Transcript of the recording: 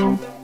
Música